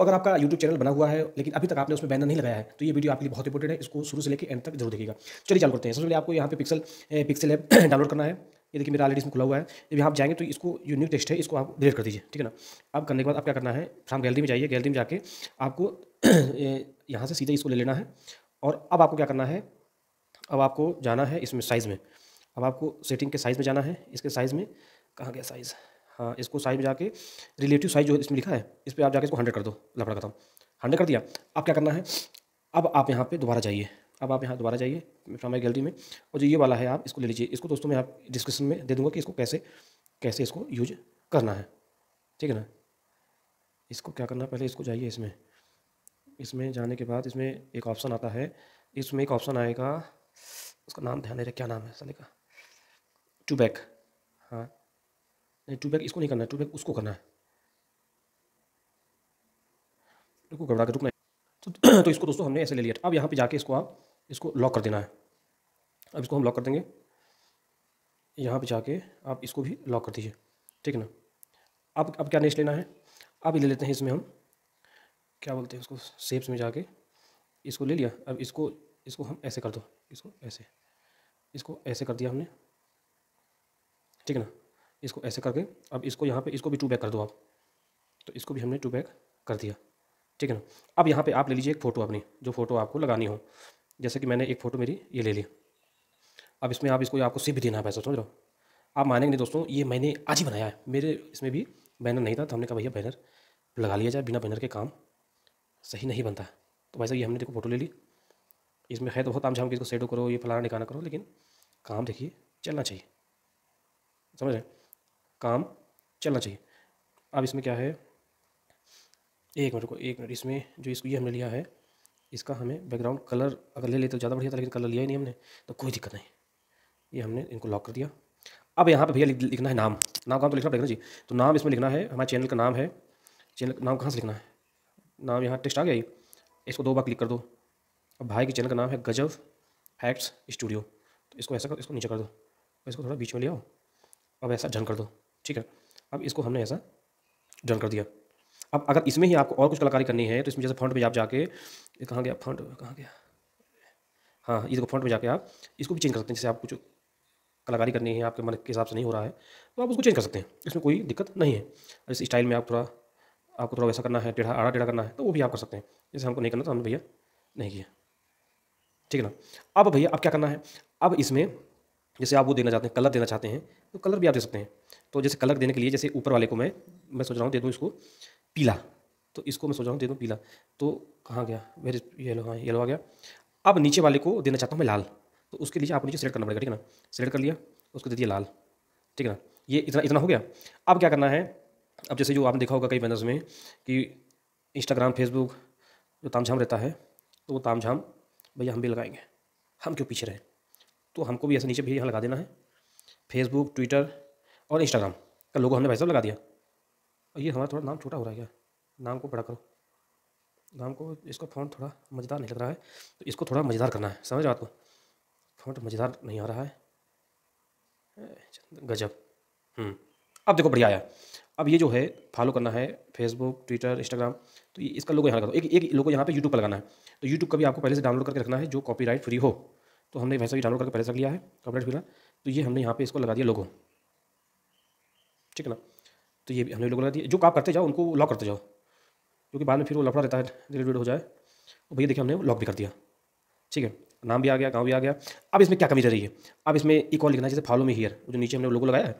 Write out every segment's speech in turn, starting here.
तो अगर आपका यूट्यूब चैनल बना हुआ है, लेकिन अभी तक आपने उसमें बैनर नहीं लगाया है तो ये वीडियो आपके लिए बहुत इंपॉर्टेंट है, इसको शुरू से लेकर एंड तक ज़रूर देखिएगा। चलिए चालू करते हैं। सबसे पहले आपको यहाँ पे पिक्सल पिक्सल ऐप डाउनलोड करना है। ये देखिए मेरा ऑलरेडी इसमें खुला हुआ है। जब यहाँ आप जाएँगे तो इसको जो न्यू टेक्स्ट है, इसको आप डिलीट कर दीजिए, ठीक है ना? अब करने के बाद आप क्या करना है फ्राम गैलरी में जाइए गैलरी में जाके आपको यहाँ से सीधे इसको ले लेना है। और अब आपको क्या करना है, अब आपको जाना है इसमें साइज़ में। अब आपको सेटिंग के साइज़ में जाना है। इसके साइज़ में कहाँ गया साइज़ हाँ इसको साइज़ में जाके रिलेटिव साइज़ जो इसमें लिखा है, इस पर आप जाके इसको हंड्रेड कर दो, लफड़ा खत्म। हंड्रेड कर दिया। अब क्या करना है? अब आप यहाँ पे दोबारा जाइए। अब आप यहाँ दोबारा जाइए फ्रॉम माई गैलरी में। और जो ये वाला है, आप इसको ले लीजिए। इसको दोस्तों मैं आप डिस्क्रिप्शन में दे दूँगा कि इसको कैसे कैसे इसको यूज़ करना है। ठीक है ना? इसको क्या करना है? पहले इसको जाइए इसमें। इसमें जाने के बाद इसमें एक ऑप्शन आता है। इसमें एक ऑप्शन आएगा। उसका नाम ध्यान दे रहे क्या नाम है? साले का। टू बैक नहीं टू बैक इसको नहीं करना है टू बैक उसको करना है। रुको घबरा के रुकना तो, तो इसको दोस्तों हमने ऐसे ले लिया अब यहाँ पे जाके इसको आप इसको लॉक कर देना है। अब इसको हम लॉक कर देंगे। यहाँ पे जाके आप इसको भी लॉक कर दीजिए। ठीक है ना? अब अब क्या नेक्स्ट लेना है? अब ले लेते हैं इसमें हम। क्या बोलते हैं उसको? सेप्स में जाके। इसको ले लिया। अब इसको इसको हम ऐसे कर दो। इसको ऐसे। इसको ऐसे कर दिया हमने। ठीक है ना? इसको ऐसे करके, अब इसको यहाँ पे, इसको भी टू बैक कर दो आप। तो इसको भी हमने टू बैक कर दिया। ठीक है ना? अब यहाँ पे आप ले लीजिए एक फ़ोटो अपनी, जो फ़ोटो आपको लगानी हो। जैसे कि मैंने एक फ़ोटो मेरी ये ले ली। अब इसमें आप इसको, आपको सिर्फ़ भी देना है पैसा, समझ लो आप मानेंगे नहीं दोस्तों, ये मैंने आज ही बनाया है। मेरे इसमें भी बैनर नहीं था तो हमने कहा भैया बैनर लगा लिया जाए, बिना बैनर के काम सही नहीं बनता है। तो वैसे ये हमने देखो फ़ोटो ले ली। इसमें है तो बहुत आम झाम कि, इसको सेटो करो, ये फलाना निकाना करो, लेकिन काम देखिए, चलना चाहिए। समझ रहे काम चलना चाहिए। अब इसमें क्या है? एक मिनट को एक मिनट। इसमें जो इसको, ये हमने लिया है, इसका हमें बैकग्राउंड कलर अगर ले लेते तो ज़्यादा बढ़िया था, लेकिन कलर लिया ही नहीं हमने तो कोई दिक्कत नहीं। ये हमने इनको लॉक कर दिया। अब यहाँ पे भैया लिखना है नाम। नाम कहाँ तो लिखना पड़ेगा ना जी? तो नाम इसमें लिखना है, हमारे चैनल का नाम है। चैनल का नाम कहाँ से लिखना है? नाम यहाँ टेक्स्ट आ गया इसको दो बार क्लिक कर दो। अब भाई के चैनल का नाम है गजब फैक्ट्स स्टूडियो तो इसको ऐसा कर, इसको नीचे कर दो। इसको थोड़ा बीच में ले आओ। अब ऐसा डन कर दो। ठीक है? अब इसको हमने ऐसा डन कर दिया। अब अगर इसमें ही आपको और कुछ कलाकारी करनी है तो इसमें जैसे फंड पे आप जाके कहाँ गया? फंड कहाँ गया? हाँ ये देखो फंड पे जाके आप इसको भी चेंज कर सकते हैं, जैसे आप कुछ कलाकारी करनी है, आपके मन के हिसाब से नहीं हो रहा है तो आप उसको चेंज कर सकते हैं। इसमें कोई दिक्कत नहीं है। इस स्टाइल में आप थोड़ा, आपको थोड़ा वैसा करना है, टेढ़ा, आड़ा टेढ़ा करना है तो वो भी आप कर सकते हैं। जैसे हमको नहीं करना तो हमने भैया नहीं किया। ठीक है ना? अब भैया, अब क्या करना है? अब इसमें जैसे आप वो देना चाहते हैं, कलर देना चाहते हैं तो कलर भी आप दे सकते हैं। तो जैसे कलर देने के लिए, जैसे ऊपर वाले को मैं मैं सोच रहा हूँ, दे दूँ इसको पीला। तो इसको मैं सोच रहा हूँ, दे दूँ पीला। तो कहाँ गया? वेरी येलो हाँ येलो आ गया। अब नीचे वाले को देना चाहता हूँ मैं लाल। तो उसके लिए आपको नीचे सेलेक्ट करना पड़ेगा, ठीक है ना? सेलेक्ट कर लिया, उसको दे दिया लाल, ठीक है ना? ये इतना इतना हो गया। अब क्या करना है? अब जैसे जो आपने देखा होगा कई बैनर्स में कि इंस्टाग्राम फेसबुक जो तामझाम रहता है तो वो तामझाम, भैया हम भी लगाएँगे। हम क्यों पीछे रहे? तो हमको भी ऐसे नीचे भी यहाँ लगा देना है। फेसबुक ट्विटर और इंस्टाग्राम का लोगो हमने भाई साहब लगा दिया। और ये हमारा थोड़ा नाम छोटा हो रहा है क्या? नाम को बड़ा करो। नाम को इसका फ़ॉन्ट थोड़ा मज़ेदार नहीं लग रहा है। तो इसको थोड़ा मज़ेदार करना है। समझ रहे आपको फ़ॉन्ट मज़ेदार नहीं आ रहा है। गजब। हम्म, अब देखो बढ़िया आया। अब ये जो है फॉलो करना है फेसबुक ट्विटर इंस्टाग्राम तो इसका लोगो यहाँ लगा दो। एक एक लोगो यहाँ पे यूट्यूब पर लगाना है। तो यूट्यूब का भी आपको पहले से डाउनलोड करके रखना है जो कॉपीराइट फ्री हो। तो हमने वैसे भी डाउनलोड करके पहले से लिया है कॉपीराइट फ्री तो ये हमने यहाँ पे इसको लगा दिया लोगो ठीक है ना? तो ये हमने लोगो लगा दिया। जो आप करते जाओ, उनको लॉक करते जाओ। क्योंकि बाद में फिर वो लफड़ा रहता है डिलीट हो जाए। तो भैया देखिए हमने लॉक भी कर दिया। ठीक है? नाम भी आ गया, गाँव भी आ गया। अब इसमें क्या कमी रह रही है? अब इसमें एक और लिखना है, जैसे फॉलो मी हियर जो नीचे हमने लोगो लगाया है,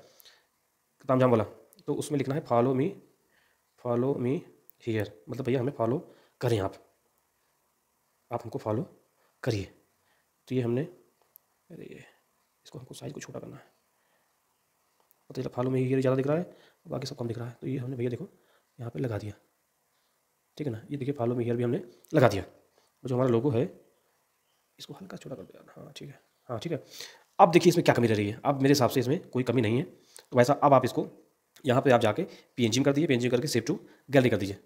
तामझाम वाला तो उसमें लिखना है follow me follow me here मतलब भैया, हमें फॉलो करें आप। आप हमको फॉलो करिए। तो ये हमने। अरे ये इसको हमको साइज़ को छोटा करना है। पता चला फॉलो में हियर ज़्यादा दिख रहा है बाकी सब कम दिख रहा है। तो ये हमने भैया देखो यहाँ पे लगा दिया। ठीक है ना? ये देखिए फॉलो में हियर भी हमने लगा दिया। और जो हमारा लोगो है इसको हल्का छोटा कर दिया। हाँ ठीक है। हाँ ठीक है। अब देखिए इसमें क्या कमी रह रही है। अब मेरे हिसाब से इसमें कोई कमी नहीं है। तो वैसा अब आप इसको यहाँ पे आप जाके पीएनजी कर दीजिए। पीएनजी करके सेव टू गैलरी कर दीजिए।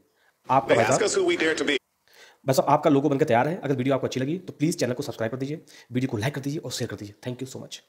आपका बस आपका लोगो बनकर तैयार है। अगर वीडियो आपको अच्छी लगी तो प्लीज़ चैनल को सब्सक्राइब कर दीजिए, वीडियो को लाइक कर दीजिए और शेयर कर दीजिए। Thank you so much